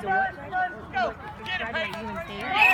She's a what? Graduate UNC.